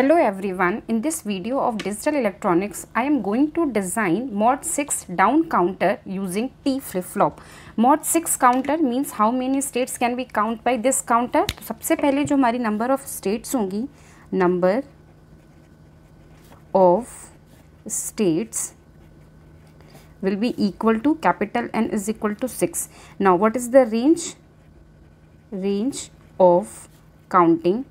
Hello everyone, in this video of digital electronics, I am going to design mod 6 down counter using T flip-flop. mod 6 counter means how many states can be count by this counter. तो सबसे पहले जो हमारी number of states होंगी number of states will be equal to capital N is equal to 6. Now what is the range? Range of counting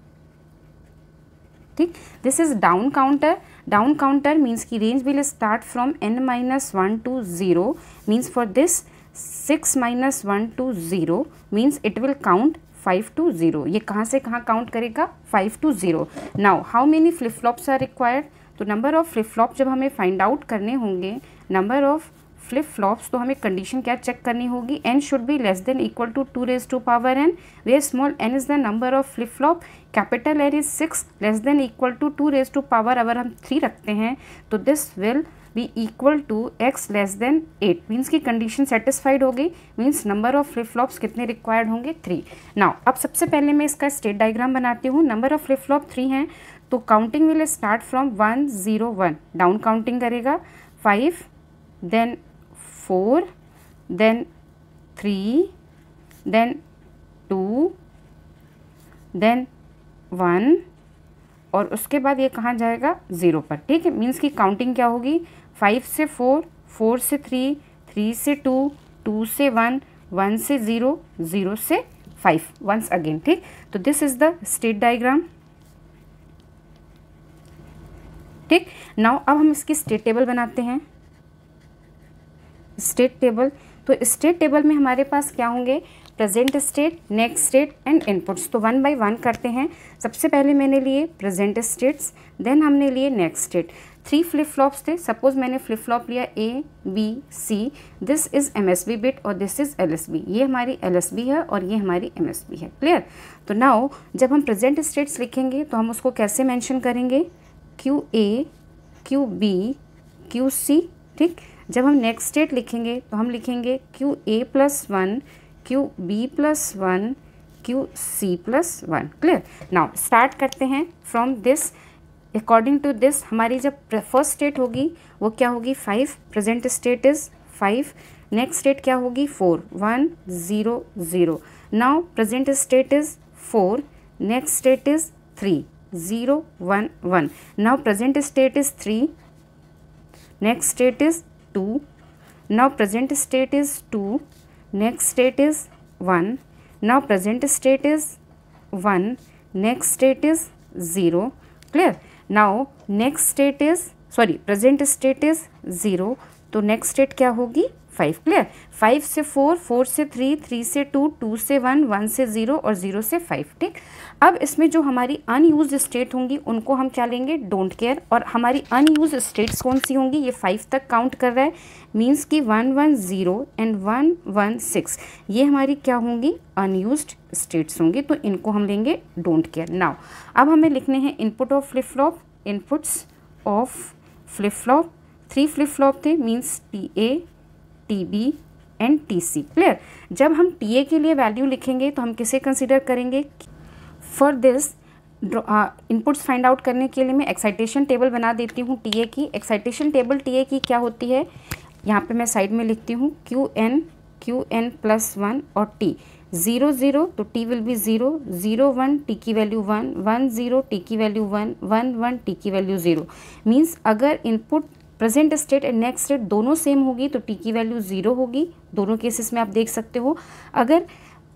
ठीक? This is down counter down counter means की range will start from N minus one to zero means for this six minus one to zero means it will count five to zero ये कहाँ से कहाँ count करेगा? Five to zero now how many flip flops are required तो number of flip flop जब हमें find out करने होंगे नंबर ऑफ़ फ्लिप फ्लॉप्स तो हमें कंडीशन क्या चेक करनी होगी? N should be less than equal to two raise to power N where small N is the number of flip flop capital N is six less than equal to two raise to power अगर हम three रखते हैं तो this will be equal to x less than eight means की condition satisfied हो गई means number of flip flops कितने required होंगे? थ्री नाउ अब सबसे पहले मैं इसका स्टेट डायग्राम बनाती हूँ। Number of flip flop three हैं तो counting will start from one zero one down counting करेगा five then four then three then two then one और उसके बाद ये कहाँ जाएगा? ज़ीरो पर। ठीक है? मीन्स की काउंटिंग क्या होगी? फाइव से फोर फोर से थ्री थ्री से टू टू से वन वन से ज़ीरो ज़ीरो से फाइव वंस अगेन ठीक? तो this is the state diagram ठीक? नाउ अब हम इसकी स्टेट टेबल बनाते हैं। स्टेट टेबल तो स्टेट टेबल में हमारे पास क्या होंगे? Present state next state and inputs तो वन बाय वन करते हैं। सबसे पहले मैंने लिए प्रेजेंट स्टेट्स देन हमने लिए next state three flip flops थे। सपोज़ मैंने फ्लिप फ्लॉप लिया A B C this is M S B bit और this is L S B ये हमारी एल एस बी है और ये हमारी एम एस बी है। क्लियर तो नाउ जब हम प्रेजेंट स्टेट्स लिखेंगे तो हम उसको कैसे मैंशन करेंगे? Q A Q B Q C ठीक? जब हम नेक्स्ट स्टेट लिखेंगे तो हम लिखेंगे Q A plus one Q B plus one Q C plus one clear now start करते हैं from this according to this हमारी जब फ़र्स्ट स्टेट होगी, वो क्या होगी? Five present state is five next state क्या होगी? Four one zero zero now present state is four next state is three zero one one now present state is three next state is two, now present state is two, next state is one, now present state is one, next state is zero, clear? Now next state is, sorry, present state is zero तो next state क्या होगी? Five clear five से four four से three three से two two से one one से zero और zero से फाइव ठीक? अब इसमें जो हमारी अनयूज स्टेट होंगी, उनको हम क्या लेंगे? डोंट केयर और हमारी अनयूज स्टेट्स कौन सी होंगी? ये फाइव तक काउंट कर रहा है। मीन्स कि one one zero and one one six ये हमारी क्या होंगी? अनयूज स्टेट्स होंगी तो इनको हम लेंगे डोंट केयर नाउ अब हमें लिखने हैं input of flip flop inputs of flip flop three flip flop थे means T A T B and T C clear जब हम टी ए के लिए वैल्यू लिखेंगे तो हम किसे कंसिडर करेंगे? For this inputs find out करने के लिए मैं एक्साइटेशन टेबल बना देती हूँ टी ए की। एक्साइटेशन टेबल टी ए की क्या होती है? यहाँ पे मैं साइड में लिखती हूँ Q N Q N plus one और टी ज़ीरो ज़ीरो तो T will be zero zero one T की value one one zero T की value one one one T की वैल्यू ज़ीरो मीन्स अगर input present state and next state दोनों same होगी तो T की value zero होगी। दोनों केसेस में आप देख सकते हो। अगर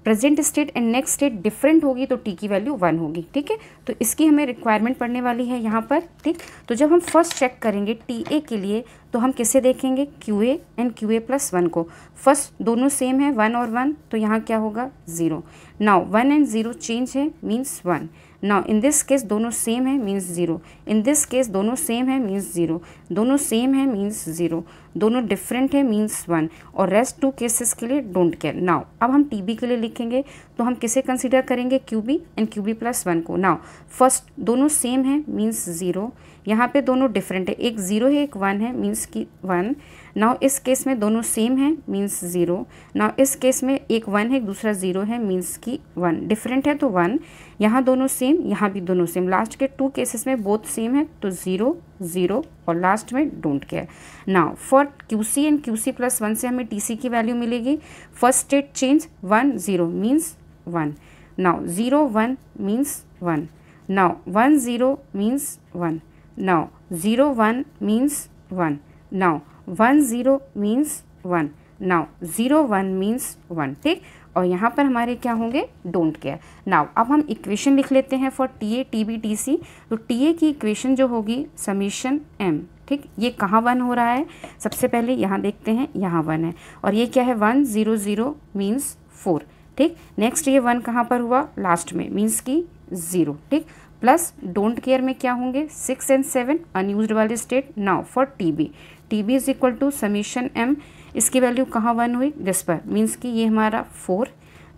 present state and next state different होगी तो टी की वैल्यू वन होगी, ठीक है? तो इसकी हमें रिक्वायरमेंट पड़ने वाली है यहाँ पर, ठीक? तो जब हम फ़र्स्ट चेक करेंगे टी ए के लिए तो हम किसे देखेंगे? Q A and Q A plus one को। फ़र्स्ट दोनों सेम है वन और वन तो यहाँ क्या होगा? Zero now one and zero change है means one now in this case दोनों सेम है means zero in this case दोनों सेम है मीन्स ज़ीरो दोनों सेम है मीन्स ज़ीरो दोनों डिफरेंट है मीन्स वन और रेस्ट टू केसेस के लिए डोंट केयर नाउ अब हम टी बी के लिए लिखेंगे तो हम किसे कंसिडर करेंगे? Q B and Q B plus one को। नाउ फ़र्स्ट दोनों सेम है मीन्स ज़ीरो यहाँ पे दोनों डिफरेंट है। एक ज़ीरो है, एक वन है मीन्स की वन नाउ इस केस में दोनों सेम है मीन्स ज़ीरो नाउ इस केस में एक वन है, दूसरा ज़ीरो है मीन्स की वन डिफरेंट है तो वन यहाँ दोनों सेम यहाँ भी दोनों सेम लास्ट के टू केसेस में बोथ सेम है तो ज़ीरो ज़ीरो और लास्ट में don't care now for Q C and Q C plus one से हमें टी सी की वैल्यू मिलेगी. First state change one zero means one now zero one means one now one zero means one now zero one means one now one zero means one now zero one means one ठीक? और यहाँ पर हमारे क्या होंगे? Don't care now अब हम equation लिख लेते हैं for T A T B T C तो टी ए की इक्वेशन जो होगी समीशन एम ठीक? ये कहाँ वन हो रहा है? सबसे पहले यहाँ देखते हैं, यहाँ वन है। और ये क्या है? One zero zero means four ठीक? नेक्स्ट ये वन कहाँ पर हुआ? लास्ट में मीन्स की ज़ीरो ठीक? प्लस डोंट केयर में क्या होंगे? सिक्स एंड सेवन अनयूज वाले state now for T B T B is equal to summation M इसकी वैल्यू कहाँ वन हुई? दिस पर। मीन्स कि ये हमारा फोर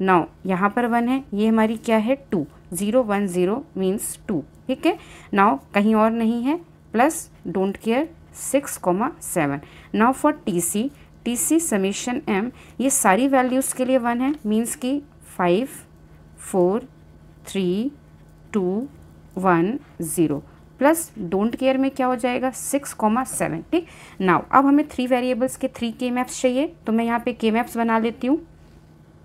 नाउ यहाँ पर वन है। ये हमारी क्या है? Two zero one zero means two ठीक है? नाउ कहीं और नहीं है। Plus don't care six comma seven now for T C T C summation M ये सारी वैल्यूज़ के लिए वन है। मीन्स की five four three two one zero plus don't care में क्या हो जाएगा? सिक्स कॉमा सेवन ठीक नाउ, अब हमें थ्री वेरिएबल्स के थ्री के मैप्स चाहिए तो मैं यहाँ पे के मैप्स बना लेती हूँ।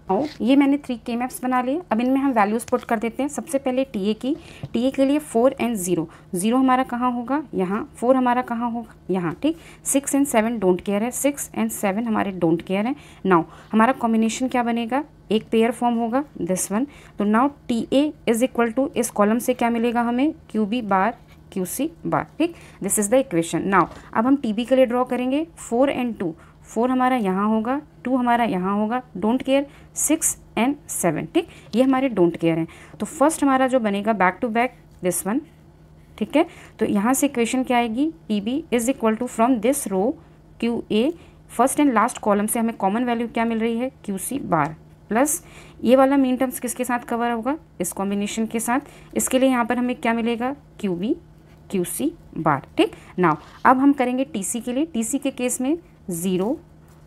और ये मैंने थ्री के मैप्स बना लिए। अब इनमें हम वैल्यूज़ पुट कर देते हैं। सबसे पहले टी ए की। टी ए के लिए फोर एंड ज़ीरो ज़ीरो हमारा कहाँ होगा? यहाँ। फोर हमारा कहाँ होगा? यहाँ, ठीक? Six and seven don't care है। सिक्स एंड सेवन हमारे डोंट केयर है। नाउ हमारा कॉम्बिनेशन क्या बनेगा? एक पेयर फॉर्म होगा दिस वन तो now T A is equal to इस कॉलम से क्या मिलेगा हमें? Q B bar Q C bar ठीक? This is the equation now अब हम टी बी के लिए ड्रॉ करेंगे। फोर एंड टू फोर हमारा यहाँ होगा टू हमारा यहाँ होगा। Don't care six and seven ठीक? ये हमारे डोंट केयर हैं। तो फ़र्स्ट हमारा जो बनेगा back to back this one ठीक है? तो यहाँ से इक्वेशन क्या आएगी? T B is equal to from this row Q A first and last column से हमें कॉमन वैल्यू क्या मिल रही है? क्यू सी बार प्लस ये वाला मीन टर्म्स किसके साथ कवर होगा? इस कॉम्बिनेशन के साथ। इसके लिए यहाँ पर हमें क्या मिलेगा? Q B Q C bar ठीक? नाउ अब हम करेंगे टी सी के लिए। टी सी के केस में zero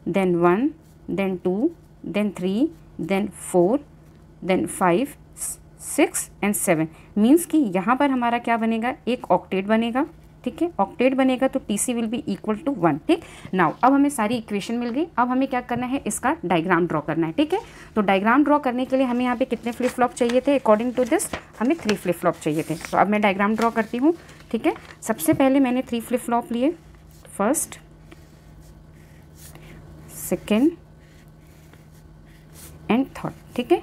then one then two then three then four then five six and seven means कि यहाँ पर हमारा क्या बनेगा? एक ऑक्टेट बनेगा, ठीक है? ऑक्टेट बनेगा तो T C will be equal to one ठीक? नाउ अब हमें सारी इक्वेशन मिल गई। अब हमें क्या करना है? इसका डायग्राम ड्रॉ करना है, ठीक है? तो डायग्राम ड्रॉ करने के लिए हमें यहाँ पे कितने फ्लिप फ्लॉप चाहिए थे? अकॉर्डिंग टू दिस हमें थ्री फ्लिप फ्लॉप चाहिए थे। तो अब मैं डायग्राम ड्रॉ करती हूँ। ठीक है? सबसे पहले मैंने थ्री फ्लिप फ्लॉप लिए। फ़र्स्ट सेकेंड एंड थर्ड ठीक है?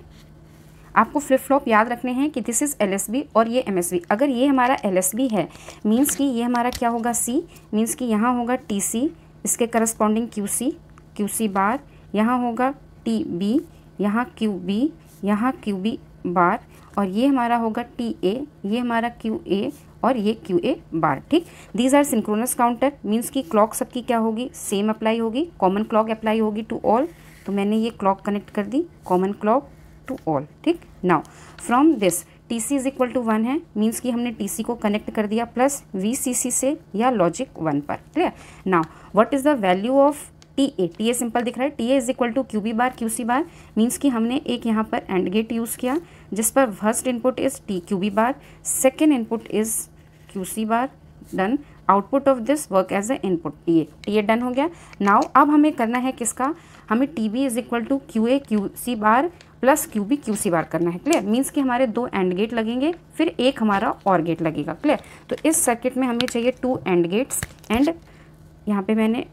आपको फ्लिप फ्लॉप याद रखने हैं कि दिस इज़ एलएसबी और ये एमएसबी अगर ये हमारा एलएसबी है मीन्स कि ये हमारा क्या होगा? सी मीन्स कि यहाँ होगा टी सी इसके corresponding Q C Q C bar यहाँ होगा टी बी यहाँ क्यू बी यहाँ क्यू बी बार और ये हमारा होगा टी ए ये हमारा क्यू ए और ये क्यू ए बार ठीक? These are synchronous counter means की क्लॉक सबकी क्या होगी? सेम अप्लाई होगी कॉमन क्लॉक अप्लाई होगी टू ऑल तो मैंने ये क्लॉक कनेक्ट कर दी कॉमन क्लॉक टू ऑल ठीक? Now from this T C is equal to one है मीन्स कि हमने टी सी को कनेक्ट कर दिया प्लस वी सी सी से या लॉजिक वन पर clear now what is the value of T A T A simple दिख रहा है T A is equal to Q B bar Q C bar means कि हमने एक यहाँ पर एंड गेट यूज़ किया, जिस पर first input is T Q B bar second input is Q C bar done output of this work as a input T A T A done हो गया. नाउ अब हमें करना है किसका? हमें T B is equal to Q A Q C bar plus Q B Q C bar करना है. क्लियर मीन्स कि हमारे दो एंड गेट लगेंगे, फिर एक हमारा और गेट लगेगा. क्लियर तो इस सर्किट में हमें चाहिए टू एंड गेट्स एंड यहाँ पे मैंने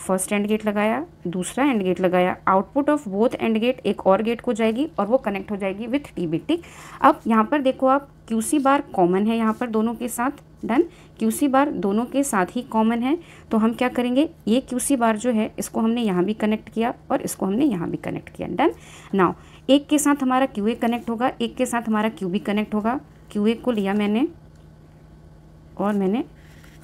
फ़र्स्ट एंड गेट लगाया, दूसरा एंड गेट लगाया। Output of both and gate, एक और गेट को जाएगी और वो कनेक्ट हो जाएगी विथ टी बी ठीक अब यहाँ पर देखो आप क्यू सी बार कॉमन है यहाँ पर दोनों के साथ डन क्यू सी बार दोनों के साथ ही कॉमन है। तो हम क्या करेंगे? ये क्यू सी बार जो है, इसको हमने यहाँ भी कनेक्ट किया और इसको हमने यहाँ भी कनेक्ट किया। डन नाउ एक के साथ हमारा क्यू ए कनेक्ट होगा, एक के साथ हमारा क्यू बी कनेक्ट होगा। क्यू ए को लिया मैंने और मैंने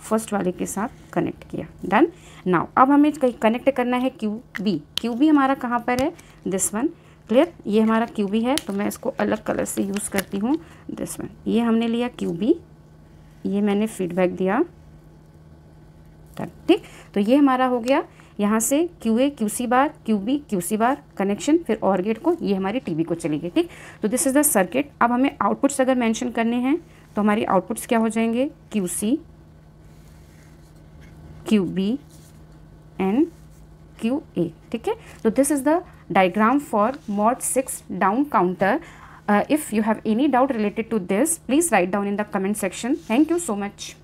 फ़र्स्ट वाले के साथ कनेक्ट किया। डन नाउ अब हमें कहीं कनेक्ट करना है क्यू बी क्यू बी हमारा कहाँ पर है? दिस वन क्लियर ये हमारा क्यू बी है तो मैं इसको अलग कलर से यूज़ करती हूँ। दिस वन ये हमने लिया क्यू बी ये मैंने फीडबैक दिया। ठीक? तो ये हमारा हो गया। यहाँ से Q A Q C bar Q B Q C bar connection फिर और गेट को, ये हमारी टीवी को चली गई। ठीक? तो दिस इज़ द सर्किट अब हमें आउटपुट्स अगर मेंशन करने हैं तो हमारी आउटपुट्स क्या हो जाएँगे? Q C Q B and Q A ठीक है तो this is the diagram for mod 6 down counter uh, if you have any doubt related to this please write down in the comment section thank you so much